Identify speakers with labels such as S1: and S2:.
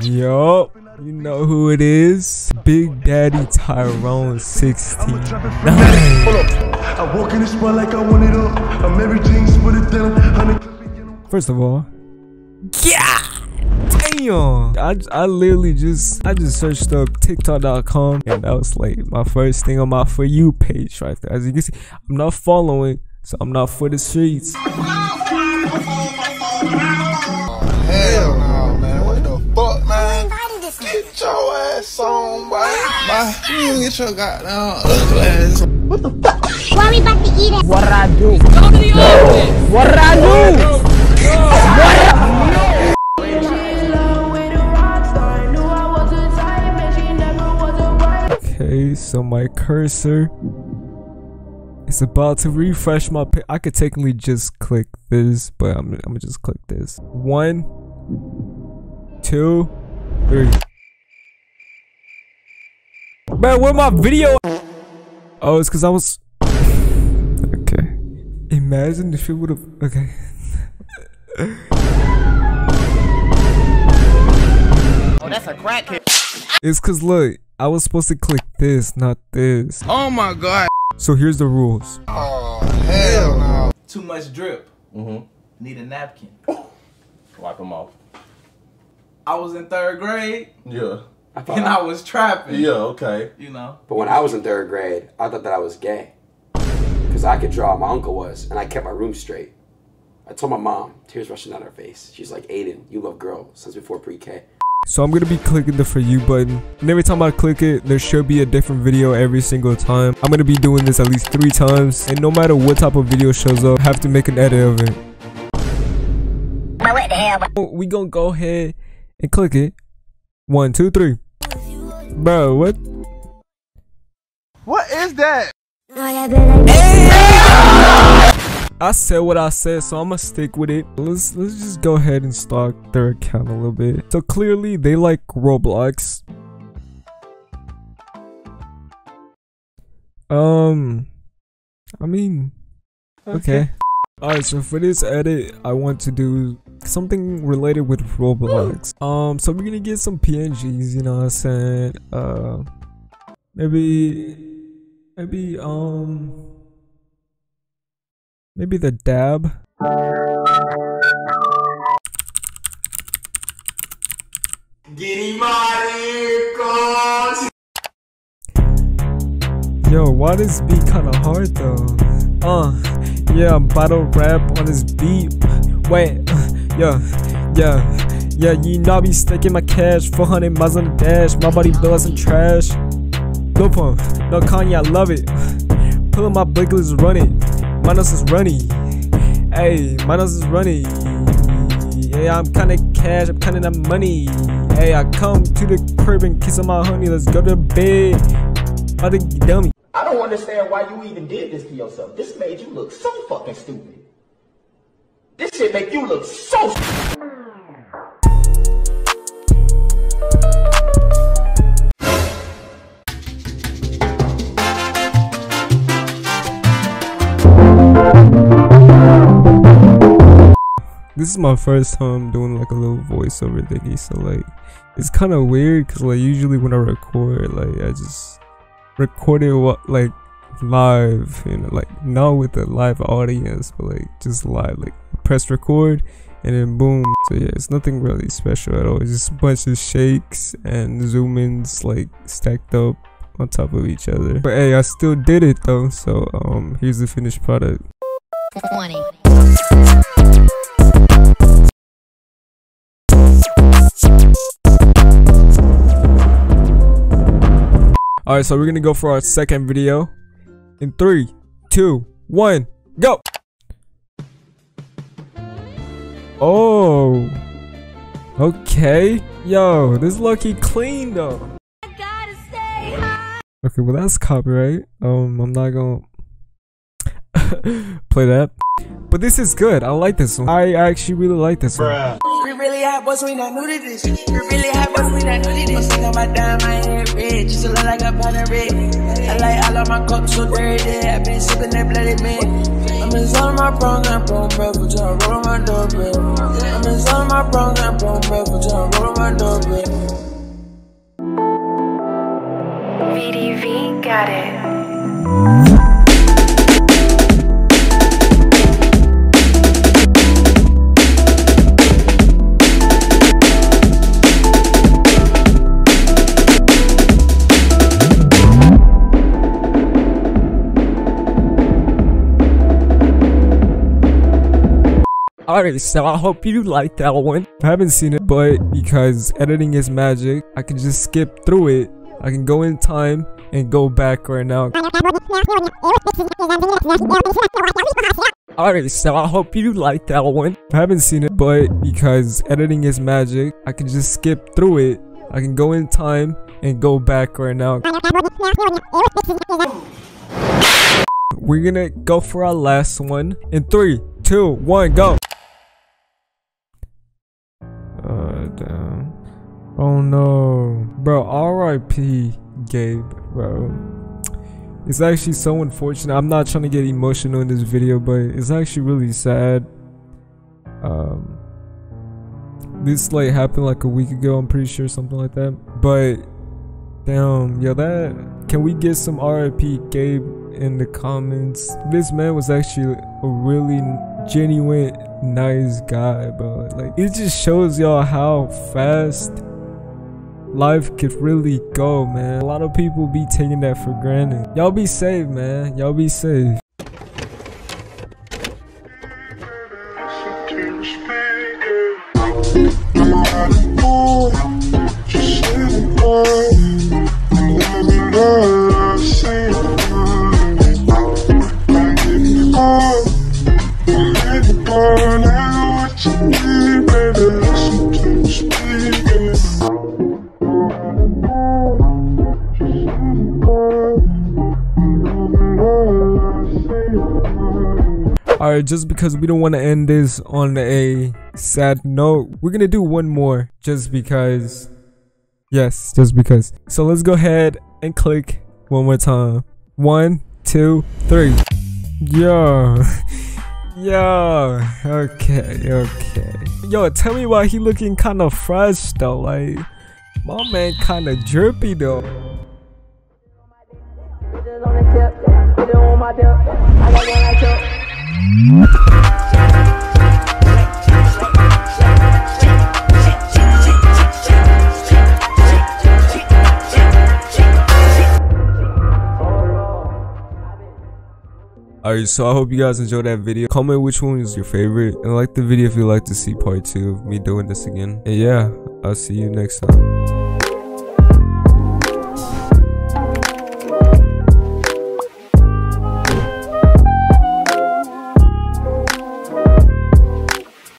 S1: Yup, you know who it is. Big Daddy Tyrone 69.
S2: I walk in the spot like I want it up. I'm everything, split it down.
S1: First of all, yeah, damn. I, I literally just I just searched up TikTok.com and that was like my first thing on my for you page right there. As you can see, I'm not following, so I'm not for the streets.
S3: Bye. You get your goddamn ugly ass on.
S4: Why we about to eat it?
S5: What did I do? Go to the office. What did I do?
S1: Okay, so my cursor is about to refresh my pa- I could technically just click this, but I'm, I'm gonna just click this. One, two, three. Man, where my video? Oh, it's because I was. okay. Imagine if it would have. Okay.
S5: Oh, that's a crackhead.
S1: It's because, look, I was supposed to click this, not this.
S3: Oh my god.
S1: So here's the rules.
S3: Oh, hell no.
S6: Too much drip.
S7: Mm-hmm.
S6: Need a napkin.
S7: Wipe them off.
S6: I was in third grade
S7: Yeah.
S6: And I was trapping.
S7: Yeah, okay.
S6: You know.
S8: But when I was in third grade, I thought that I was gay. Because I could draw, my uncle was, and I kept my room straight. I told my mom, tears rushing down her face. She's like, Aiden, you love girls since before pre K.
S1: So I'm gonna be clicking the for you button. And every time I click it, there should be a different video every single time. I'm gonna be doing this at least three times. And no matter what type of video shows up, I have to make an edit of it.
S4: What the hell?
S1: We gonna go ahead and click it. One, two, three. Bro, what?
S3: What is that?
S1: I said what I said, so I'm gonna stick with it. Let's let's just go ahead and stalk their account a little bit. So clearly they like Roblox. Um, I mean, okay. Alright, so for this edit, I want to do something related with Roblox. Um, so we're gonna get some PNGs, you know what I'm saying? Uh, maybe, maybe, um, maybe the dab. Yo, why this beat kinda hard though? Uh, yeah, battle rap on this beat. Wait, yeah, yeah, yeah, you know I be sticking my cash, 400 miles on the dash, my body built some trash. No pump, no Kanye, I love it. Pulling my blinkers running, my nose is running. Hey, my nose is running. Yeah, I'm kinda cash, I'm kinda that money. Hey, I come to the crib and kiss on my honey, let's go to bed. Think dummy.
S5: I don't understand why you even did this to yourself. This made you look so fucking stupid. This shit make you look so
S1: This is my first time doing like a little voiceover thingy, so like it's kind of weird because like usually when I record, like I just record it what like live, you know, like not with a live audience, but like just live, like press record and then boom. So yeah, it's nothing really special at all. It's just a bunch of shakes and zoom ins like stacked up on top of each other. But hey, I still did it though. So um, here's the finished product.
S4: 20.
S1: Alright, so we're gonna go for our second video. In three, two, one, go! Oh. Okay. Yo, this lucky clean though. Okay, well that's copyright. Um, I'm not gonna play that. But this is good. I like this one. I actually really like this one.
S9: We really hot, boys, we not new to this. We really hot, boys, we not new to this. Sing on my dime, my head red, just to look like a pound of red. I like all got my cup so dirty. I been sipping that bloody man. My program, bro, till I roll my doorbell. I'm in some of my program, bro, till I roll my doorbell.
S10: VDV got it.
S1: Alright, so I hope you liked that one. I haven't seen it, but because editing is magic, I can just skip through it. I can go in time and go back right now. Alright, so I hope you liked that one. I haven't seen it, but because editing is magic, I can just skip through it. I can go in time and go back right now. We're gonna go for our last one in three, two, one, go. Oh no, bro. R.I.P. Gabe, bro. It's actually so unfortunate. I'm not trying to get emotional in this video, but it's actually really sad. Um, this like happened like a week ago. I'm pretty sure something like that. But damn, yo, that can we get some R.I.P. Gabe in the comments? This man was actually a really genuine nice guy, bro. Like it just shows y'all how fast life could really go, man. A lot of people be taking that for granted. Y'all be safe, man. Y'all be safe. Just because we don't want to end this on a sad note, we're gonna do one more just because. Yes, just because. So let's go ahead and click one more time. One, two, three. Yo. Yo. Okay, okay. Yo, tell me why he looking kind of fresh though. Like, my man kind of drippy though. Alright, so I hope you guys enjoyed that video. Comment which one is your favorite. And like the video if you'd like to see part 2 of me doing this again. And yeah, I'll see you next time.